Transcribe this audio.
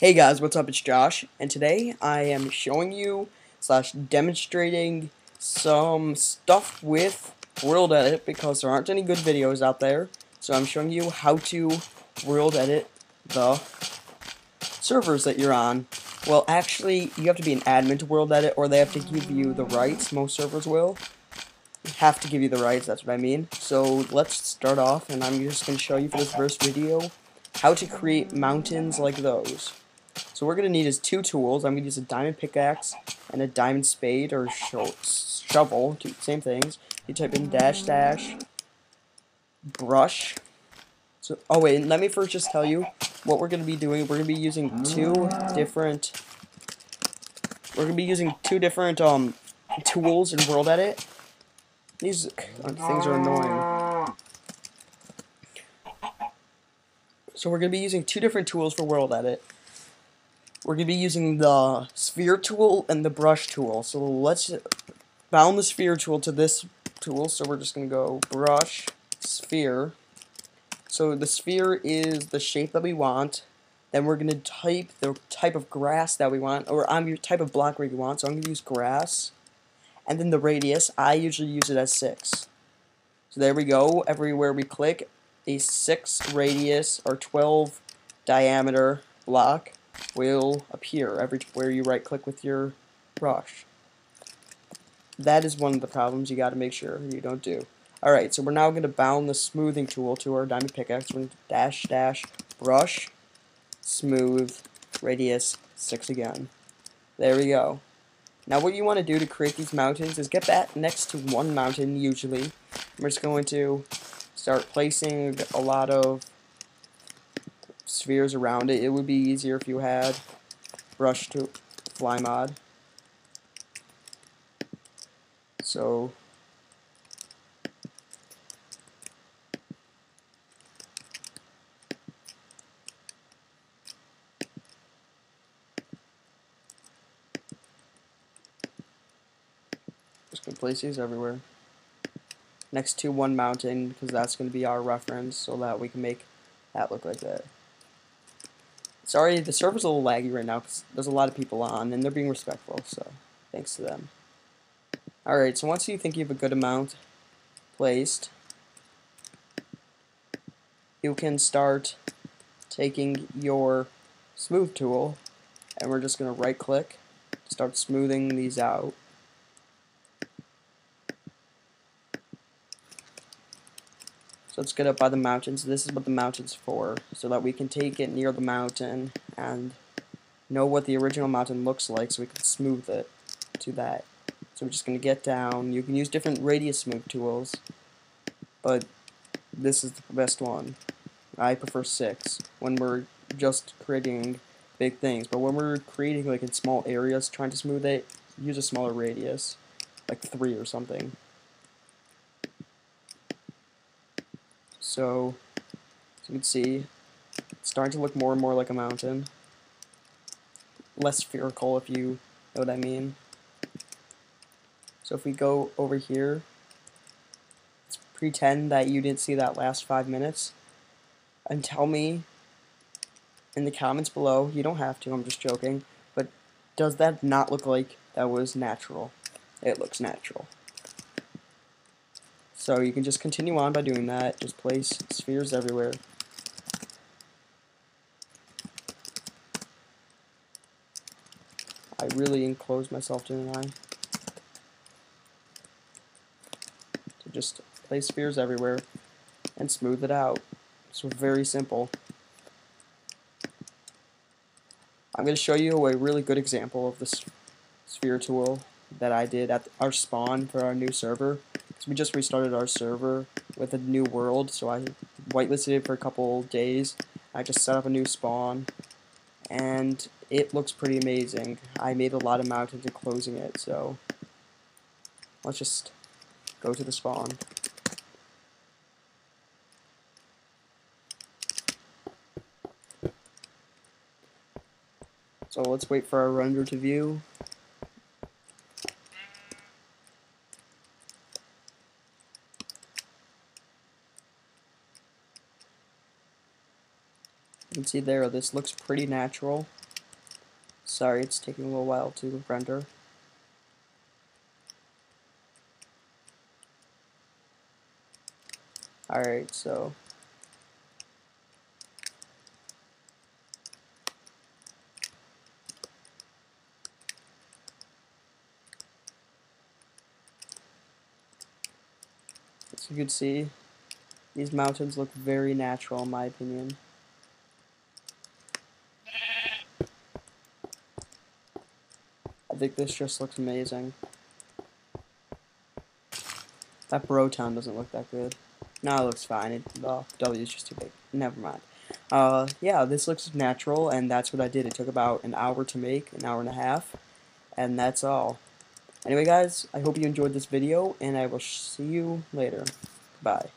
Hey guys, what's up? It's Josh, and today I am showing you slash demonstrating some stuff with World Edit because there aren't any good videos out there. So I'm showing you how to World Edit the servers that you're on. Well, actually, you have to be an admin to World Edit, or they have to give you the rights. Most servers will have to give you the rights. That's what I mean. So let's start off, and I'm just going to show you for this first video how to create mountains like those. So we're going to need is two tools. I'm going to use a diamond pickaxe and a diamond spade or sho shovel, two, same things. You type in dash dash brush. So, oh wait, let me first just tell you what we're going to be doing. We're going to be using two different, we're going to be using two different um tools in World Edit. These things are annoying. So we're going to be using two different tools for World Edit. We're going to be using the sphere tool and the brush tool. So let's bound the sphere tool to this tool. So we're just going to go brush, sphere. So the sphere is the shape that we want. Then we're going to type the type of grass that we want, or I'm your type of block where you want. So I'm going to use grass. And then the radius, I usually use it as 6. So there we go. Everywhere we click, a 6 radius or 12 diameter block will appear everywhere you right click with your brush. That is one of the problems you got to make sure you don't do. Alright, so we're now going to bound the smoothing tool to our diamond pickaxe. We're going to dash dash brush smooth radius 6 again. There we go. Now what you want to do to create these mountains is get that next to one mountain usually. We're just going to start placing a lot of spheres around it. It would be easier if you had brush to fly mod. So just gonna place these everywhere next to one mountain because that's to be our reference so that we can make that look like that. Sorry, the server's a little laggy right now because there's a lot of people on, and they're being respectful, so thanks to them. Alright, so once you think you have a good amount placed, you can start taking your smooth tool, and we're just going to right click, start smoothing these out. So let's get up by the mountains. This is what the mountain's for, so that we can take it near the mountain and know what the original mountain looks like so we can smooth it to that. So we're just going to get down. You can use different radius smooth tools, but this is the best one. I prefer 6 when we're just creating big things, but when we're creating like in small areas trying to smooth it, use a smaller radius, like 3 or something. So, as you can see, it's starting to look more and more like a mountain. Less spherical, if you know what I mean. So if we go over here, let's pretend that you didn't see that last five minutes, and tell me in the comments below, you don't have to, I'm just joking, but does that not look like that was natural? It looks natural. So you can just continue on by doing that. Just place spheres everywhere. I really enclosed myself, didn't I? So just place spheres everywhere and smooth it out. So very simple. I'm going to show you a really good example of this sphere tool that I did at our spawn for our new server. So we just restarted our server with a new world, so I whitelisted it for a couple days. I just set up a new spawn, and it looks pretty amazing. I made a lot of mountains enclosing it, so let's just go to the spawn. So let's wait for our render to view. You can see there, this looks pretty natural. Sorry, it's taking a little while to render. Alright, so As you can see, these mountains look very natural in my opinion. I think this just looks amazing. That bro town doesn't look that good. No, it looks fine. It, the W is just too big. Never mind. Uh, yeah, this looks natural, and that's what I did. It took about an hour to make, an hour and a half, and that's all. Anyway, guys, I hope you enjoyed this video, and I will see you later. Bye.